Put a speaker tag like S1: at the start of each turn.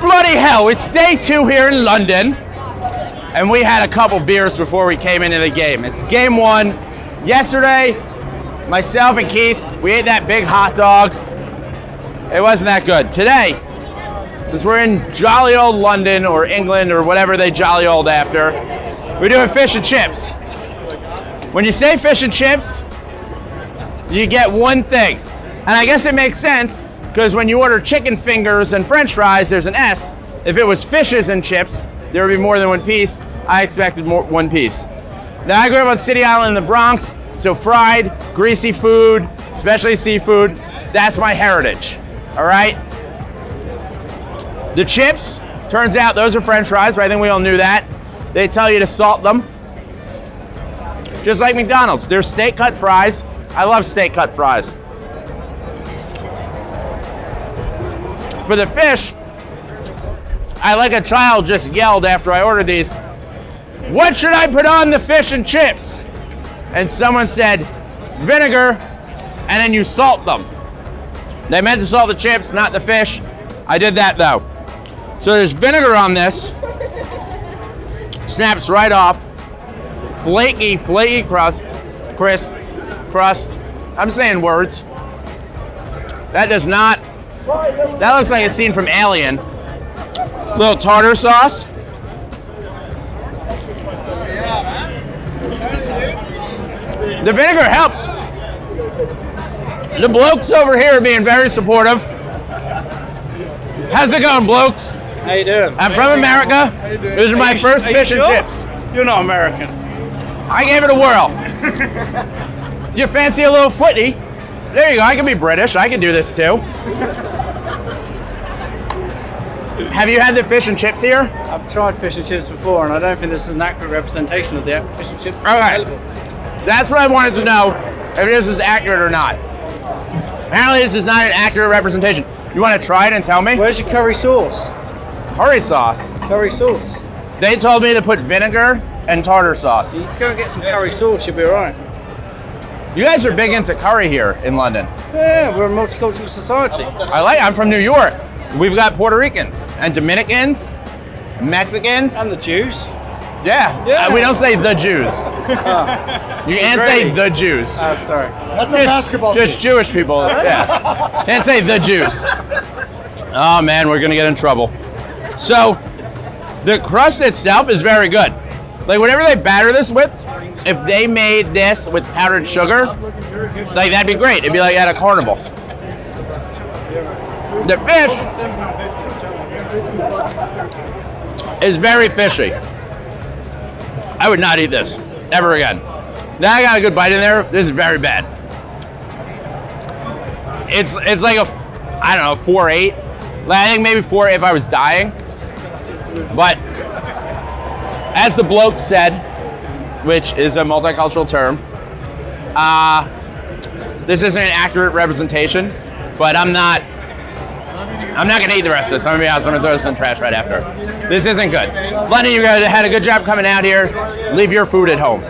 S1: Bloody hell, it's day two here in London, and we had a couple beers before we came into the game. It's game one. Yesterday, myself and Keith, we ate that big hot dog. It wasn't that good. Today, since we're in jolly old London or England or whatever they jolly old after, we're doing fish and chips. When you say fish and chips, you get one thing. And I guess it makes sense because when you order chicken fingers and french fries, there's an S. If it was fishes and chips, there would be more than one piece. I expected more one piece. Now I grew up on City Island in the Bronx, so fried, greasy food, especially seafood, that's my heritage. All right? The chips, turns out those are french fries, but I think we all knew that. They tell you to salt them. Just like McDonald's. There's steak cut fries. I love steak cut fries. For the fish, I like a child just yelled after I ordered these, what should I put on the fish and chips? And someone said, vinegar, and then you salt them. They meant to salt the chips, not the fish. I did that though. So there's vinegar on this. Snaps right off. Flaky, flaky crust, crisp, crust. I'm saying words. That does not, that looks like a scene from Alien. Little tartar sauce. The vinegar helps. The blokes over here are being very supportive. How's it going, blokes?
S2: How you doing?
S1: I'm from America. Doing? These are my
S2: you-
S1: first
S2: are you
S1: fish and chips.
S2: You're not American.
S1: I gave it a whirl. you fancy a little footy? There you go. I can be British. I can do this too. Have you had the fish and chips here?
S2: I've tried fish and chips before, and I don't think this is an accurate representation of the fish and chips available.
S1: That's what I wanted to know if this is accurate or not. Apparently, this is not an accurate representation. You want to try it and tell me?
S2: Where's your curry sauce?
S1: Curry sauce.
S2: Curry sauce.
S1: They told me to put vinegar and tartar sauce.
S2: You just go and get some curry sauce, you'll be alright.
S1: You guys are big into curry here in London.
S2: Yeah, we're a multicultural society.
S1: I like. I'm from New York. We've got Puerto Ricans and Dominicans, Mexicans.
S2: And the Jews.
S1: Yeah.
S2: Yeah.
S1: Uh, we don't say the Jews. You can't say the Jews.
S2: Oh, sorry.
S3: That's a basketball
S1: Just
S3: team.
S1: Jewish people. Yeah. Can't say the Jews. Oh man, we're gonna get in trouble. So, the crust itself is very good. Like whatever they batter this with, if they made this with powdered sugar, like that'd be great. It'd be like at a carnival. The fish is very fishy. I would not eat this ever again. Now I got a good bite in there. This is very bad. It's it's like a I don't know four eight. Like I think maybe four if I was dying. But as the bloke said, which is a multicultural term, uh, this isn't an accurate representation. But I'm not. I'm not gonna eat the rest of this. I'm gonna be honest. I'm gonna throw this in the trash right after. This isn't good. Lenny, you guys had a good job coming out here. Leave your food at home.